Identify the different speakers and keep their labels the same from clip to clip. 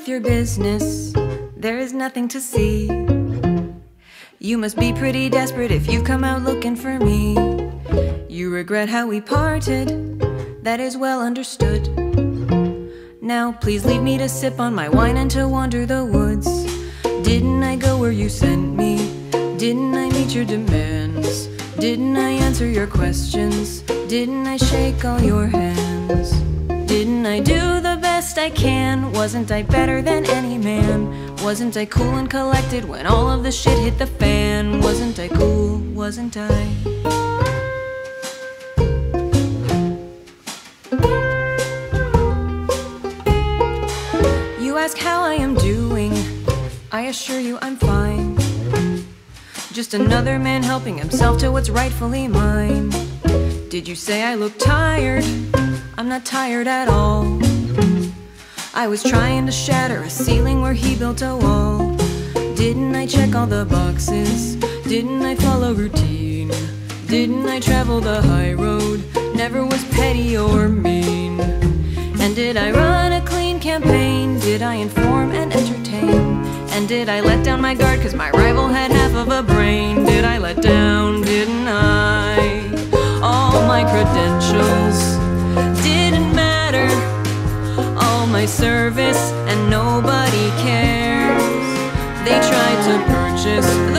Speaker 1: with your business. There is nothing to see. You must be pretty desperate if you've come out looking for me. You regret how we parted, that is well understood. Now, please leave me to sip on my wine and to wander the woods. Didn't I go where you sent me? Didn't I meet your demands? Didn't I answer your questions? Didn't I shake all your hands? Didn't I do I can? Wasn't I better than any man? Wasn't I cool and collected when all of the shit hit the fan? Wasn't I cool? Wasn't I? You ask how I am doing. I assure you I'm fine. Just another man helping himself to what's rightfully mine. Did you say I look tired? I'm not tired at all. I was trying to shatter a ceiling where he built a wall. Didn't I check all the boxes? Didn't I follow routine? Didn't I travel the high road? Never was petty or mean. And did I run a clean campaign? Did I inform and entertain? And did I let down my guard cause my rival had half of a brain? Did I let down, didn't I? All my credentials my service and nobody cares. They tried to purchase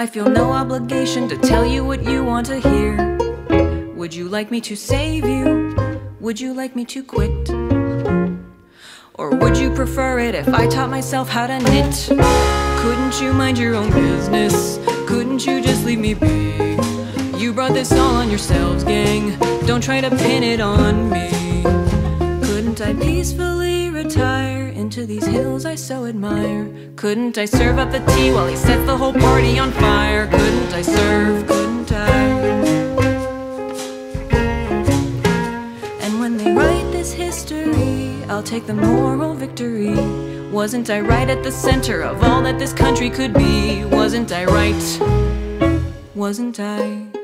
Speaker 1: I feel no obligation to tell you what you want to hear. Would you like me to save you? Would you like me to quit? Or would you prefer it if I taught myself how to knit? Couldn't you mind your own business? Couldn't you just leave me be? You brought this all on yourselves, gang. Don't try to pin it on me. Couldn't I peacefully retire into these hills I so admire? Couldn't I serve up the tea while he sets the whole party on fire? Couldn't I serve? Couldn't I? And when they write this history, I'll take the moral victory. Wasn't I right at the center of all that this country could be? Wasn't I right? Wasn't? I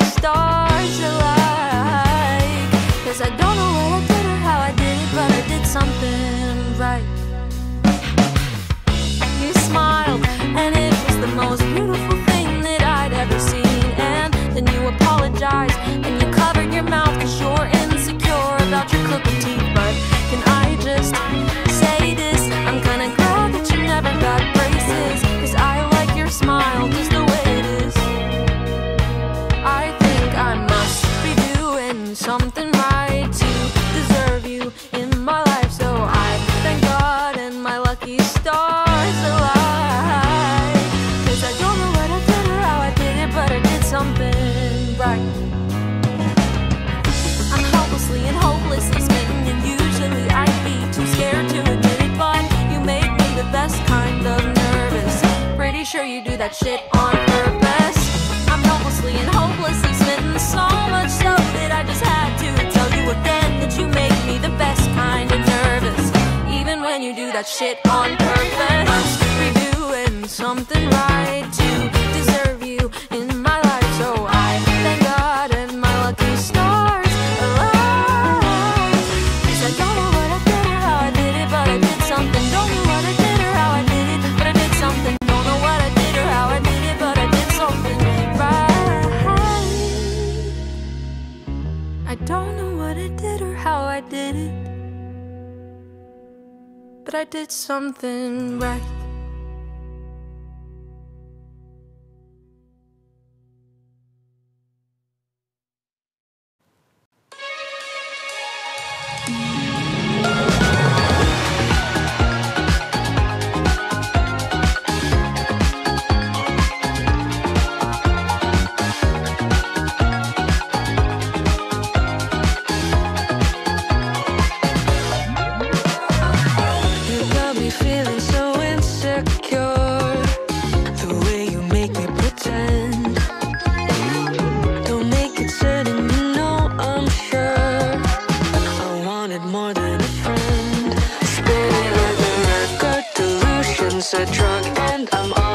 Speaker 1: stars alike. Cause I don't know what I did or how I did it, but I did something right. You smiled, and it was the most beautiful thing that I'd ever seen. And then you apologized, and you covered your mouth cause you're insecure about your crooked teeth. That shit on purpose. I'm hopelessly and hopelessly smitten, so much so that I just had to tell you again that you make me the best kind of nervous. Even when you do that shit on purpose, be doing something right to but I did something right. drunk and I'm on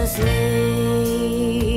Speaker 1: endlessly.